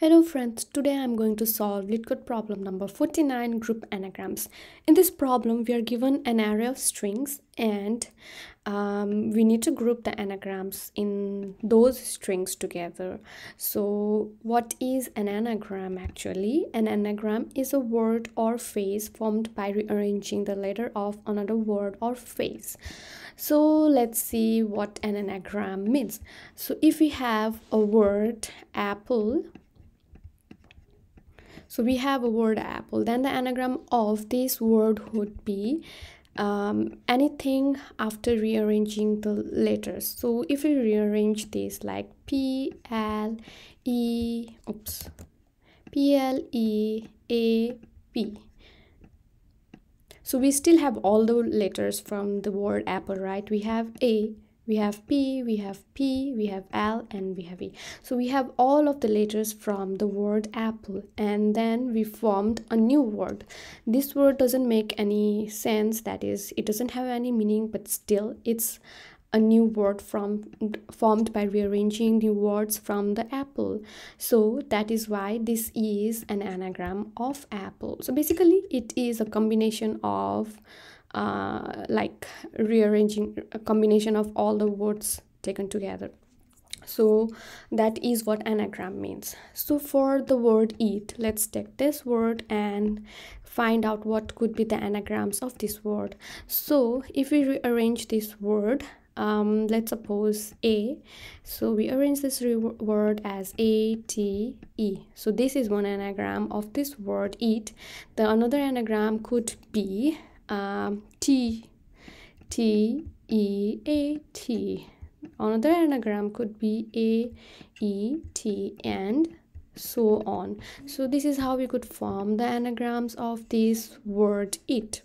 Hello friends, today I am going to solve LeetCode problem number 49 group anagrams. In this problem, we are given an array of strings and um, we need to group the anagrams in those strings together. So what is an anagram actually? An anagram is a word or phrase formed by rearranging the letter of another word or phrase. So let's see what an anagram means. So if we have a word apple so we have a word apple. Then the anagram of this word would be um, anything after rearranging the letters. So if we rearrange this like p l e oops p l e a p. So we still have all the letters from the word apple right? We have a we have P, we have P, we have L, and we have E. So we have all of the letters from the word apple, and then we formed a new word. This word doesn't make any sense, that is, it doesn't have any meaning, but still, it's a new word from formed by rearranging new words from the apple so that is why this is an anagram of apple so basically it is a combination of uh, like rearranging a combination of all the words taken together. So that is what anagram means. So for the word eat let's take this word and find out what could be the anagrams of this word. So if we rearrange this word um, let's suppose a. So we arrange this word as a t e. So this is one anagram of this word eat. The another anagram could be um, T T E A T. Another anagram could be A E T and so on. So this is how we could form the anagrams of this word it.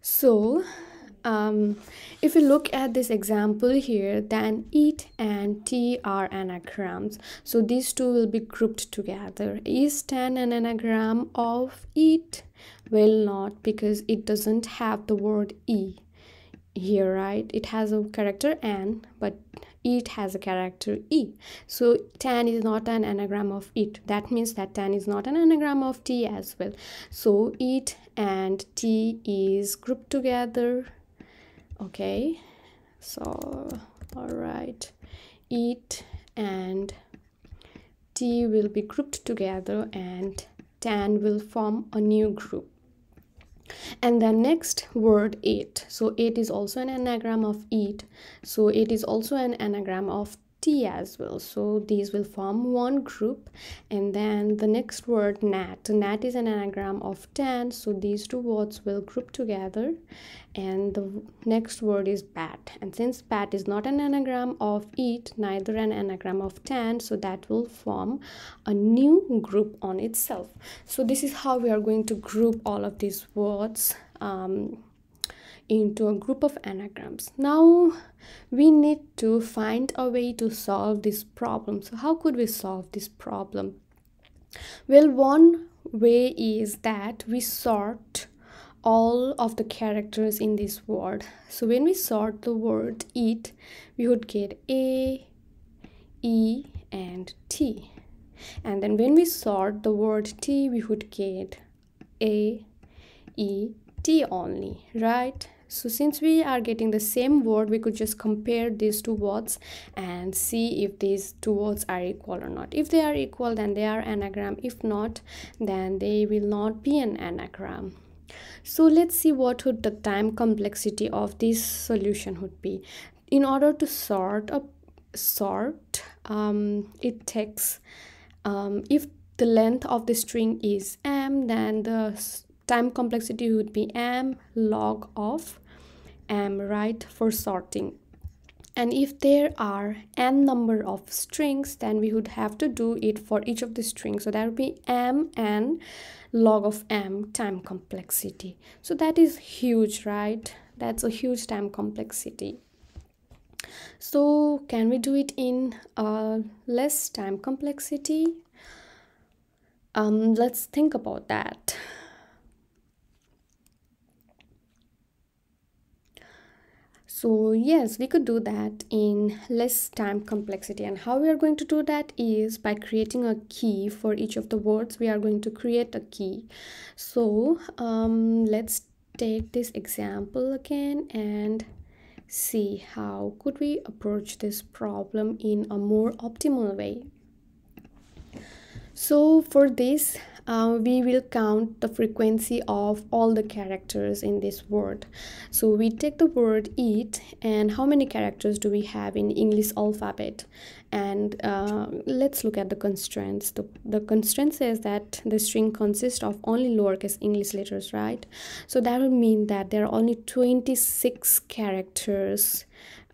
So um, if we look at this example here then eat and t are anagrams. So these two will be grouped together. Is tan an anagram of eat? Will not because it doesn't have the word e here right? It has a character n but it has a character e. So tan is not an anagram of it that means that tan is not an anagram of t as well. So it and t is grouped together okay so all right. It and t will be grouped together and tan will form a new group. And the next word ate so ate is also an anagram of eat. So it is also an anagram of As well. So these will form one group. And then the next word nat. Nat is an anagram of tan so these two words will group together. And the next word is bat. And since bat is not an anagram of eat neither an anagram of tan so that will form a new group on itself. So this is how we are going to group all of these words um, into a group of anagrams. Now we need to find a way to solve this problem. So how could we solve this problem? Well, one way is that we sort all of the characters in this word. So when we sort the word eat, we would get A, E, and T. And then when we sort the word T, we would get A, E, T only, right? So since we are getting the same word we could just compare these two words and see if these two words are equal or not. If they are equal then they are anagram. If not then they will not be an anagram. So let's see what would the time complexity of this solution would be. In order to sort a sort um, it takes um, if the length of the string is m then the time complexity would be m log of m right for sorting. And if there are n number of strings then we would have to do it for each of the strings. So that would be m n log of m time complexity. So that is huge right? That's a huge time complexity. So can we do it in a less time complexity? Um, let's think about that so yes we could do that in less time complexity. And how we are going to do that is by creating a key for each of the words. We are going to create a key. So um, let's take this example again and see how could we approach this problem in a more optimal way. So for this uh, we will count the frequency of all the characters in this word. So we take the word eat and how many characters do we have in english alphabet? And uh, let's look at the constraints. The, the constraint says that the string consists of only lowercase english letters right? So that would mean that there are only 26 characters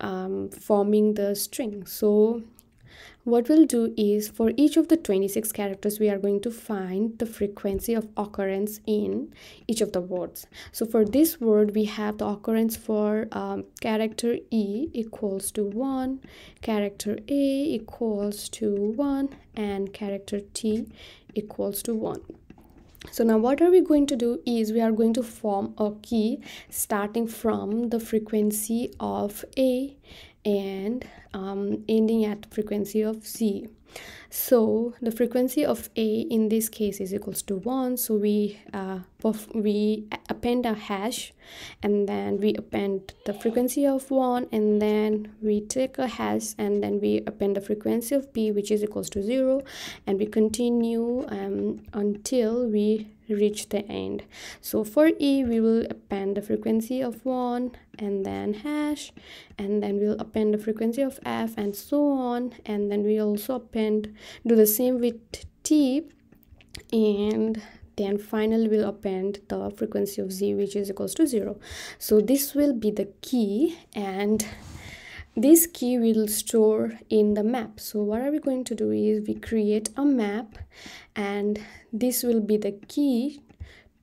um, forming the string. So what we'll do is for each of the 26 characters we are going to find the frequency of occurrence in each of the words. So for this word we have the occurrence for um, character e equals to 1 character a equals to 1 and character t equals to 1 so now what are we going to do is we are going to form a key starting from the frequency of a and um, ending at frequency of z so the frequency of a in this case is equals to 1 so we uh, we append a hash and then we append the frequency of 1 and then we take a hash and then we append the frequency of b which is equals to 0 and we continue um, until we reach the end. So for e we will append the frequency of 1 and then hash and then we'll append the frequency of f and so on and then we also append do the same with t and then finally we'll append the frequency of z which is equals to 0 so this will be the key and this key will store in the map. So what are we going to do is we create a map and this will be the key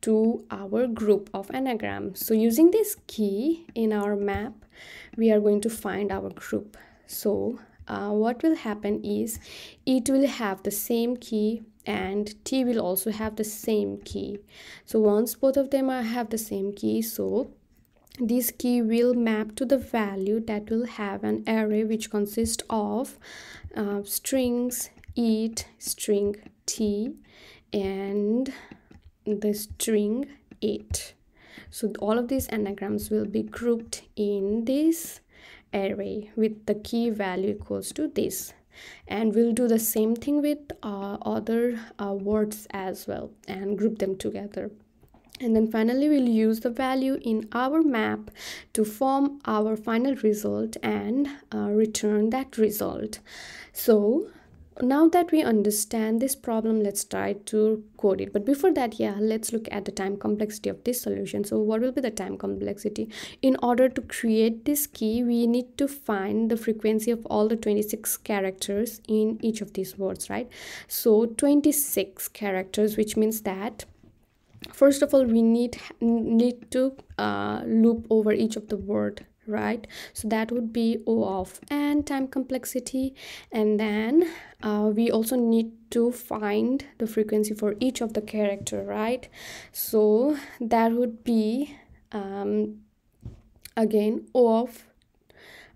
to our group of anagrams so using this key in our map we are going to find our group. So uh, what will happen is it will have the same key and t will also have the same key. So once both of them are, have the same key so this key will map to the value that will have an array which consists of uh, strings eat string t and the string 8 so all of these anagrams will be grouped in this array with the key value equals to this. And we'll do the same thing with uh, other uh, words as well and group them together and then finally we'll use the value in our map to form our final result and uh, return that result. So now that we understand this problem let's try to code it. But before that yeah let's look at the time complexity of this solution. So what will be the time complexity? In order to create this key we need to find the frequency of all the 26 characters in each of these words right? So 26 characters which means that first of all we need need to uh, loop over each of the word right? So that would be o of n time complexity. And then uh, we also need to find the frequency for each of the character right? So that would be um, again o of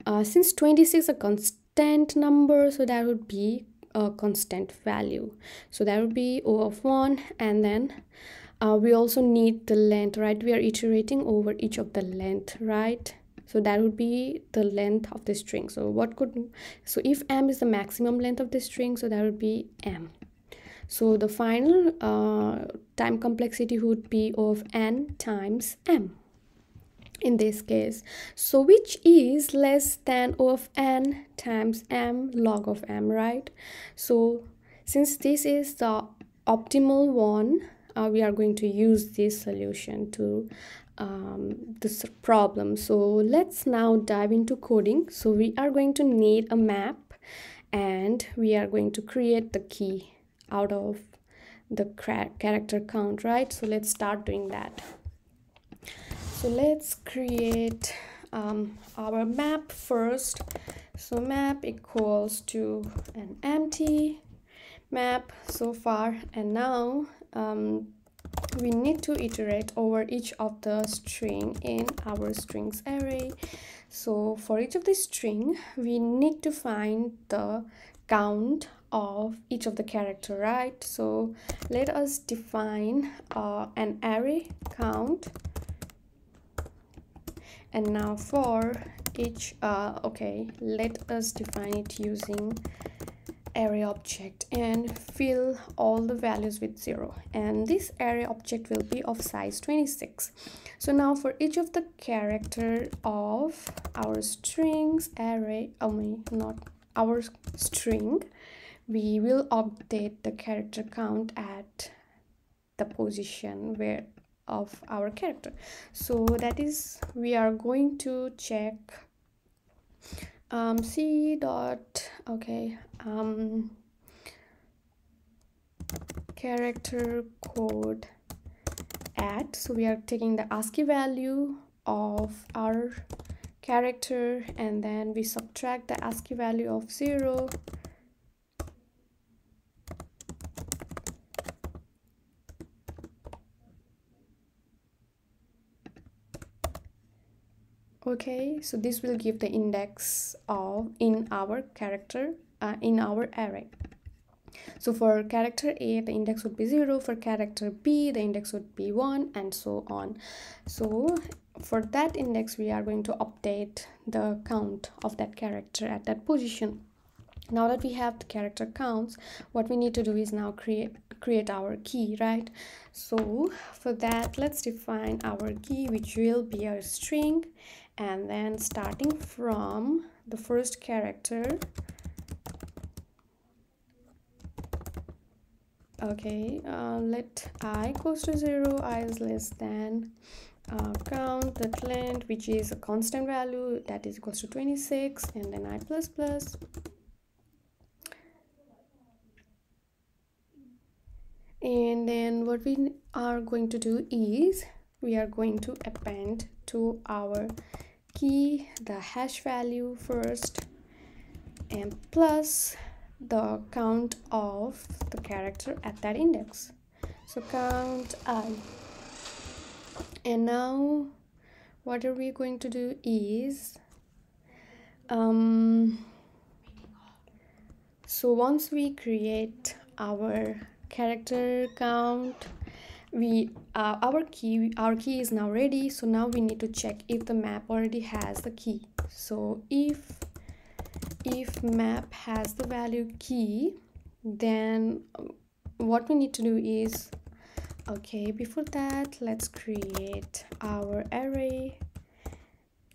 uh, since 26 is a constant number so that would be a constant value. So that would be o of 1 and then uh, we also need the length right? We are iterating over each of the length right? So that would be the length of the string. So what could so if m is the maximum length of the string so that would be m. So the final uh, time complexity would be of n times m in this case. So which is less than o of n times m log of m right? So since this is the optimal one uh, we are going to use this solution to um, this problem. So let's now dive into coding. So we are going to need a map and we are going to create the key out of the character count right? So let's start doing that. So let's create um, our map first. So map equals to an empty map so far. And now um, we need to iterate over each of the string in our strings array. So for each of the string we need to find the count of each of the character right? So let us define uh, an array count. And now for each uh, okay let us define it using array object and fill all the values with zero. And this array object will be of size 26 so now for each of the character of our strings array oh my not our string we will update the character count at the position where of our character. So that is we are going to check um, c dot okay um, character code at so we are taking the ASCII value of our character and then we subtract the ASCII value of 0 okay so this will give the index of in our character uh, in our array. So for character a the index would be 0 for character b the index would be 1 and so on. So for that index we are going to update the count of that character at that position. Now that we have the character counts what we need to do is now create create our key right? So for that let's define our key which will be a string and then starting from the first character. Okay uh, let i goes to 0 i is less than uh, count the length which is a constant value that is equals to 26 and then i plus plus. And then what we are going to do is we are going to append to our key the hash value first and plus the count of the character at that index. So count i. And now what are we going to do is um so once we create our character count we uh, our key our key is now ready so now we need to check if the map already has the key. So if if map has the value key then what we need to do is okay before that let's create our array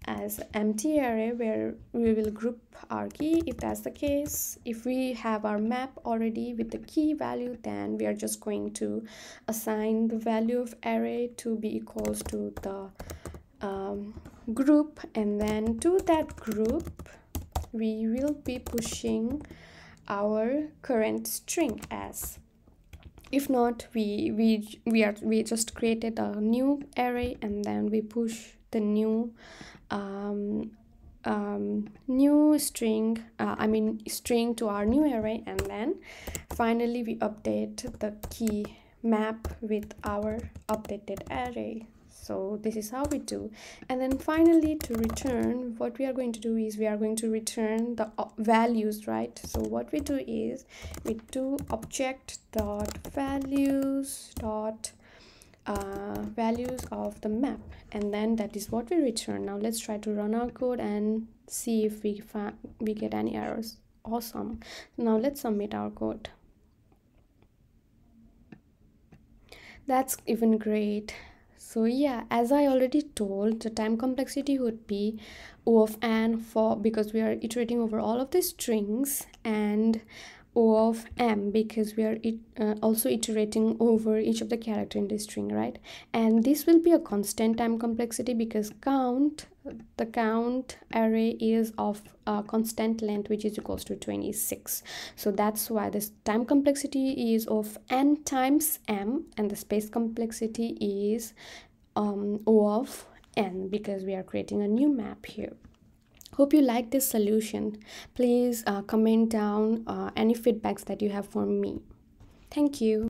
as empty array where we will group our key. If that's the case if we have our map already with the key value then we are just going to assign the value of array to be equals to the um, group. And then to that group we will be pushing our current string as. If not we we we are we just created a new array and then we push the new um, um, new string uh, I mean string to our new array and then finally we update the key map with our updated array. So this is how we do. And then finally to return what we are going to do is we are going to return the values right? So what we do is we do object dot values dot uh, values of the map and then that is what we return. Now let's try to run our code and see if we we get any errors. Awesome. Now let's submit our code. That's even great. So yeah as i already told the time complexity would be o of n for because we are iterating over all of the strings and o of m because we are it, uh, also iterating over each of the character in the string right? And this will be a constant time complexity because count the count array is of constant length which is equals to 26 so that's why this time complexity is of n times m and the space complexity is um, o of n because we are creating a new map here hope you like this solution. Please uh, comment down uh, any feedbacks that you have for me. Thank you